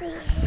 see.